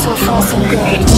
So far, so good.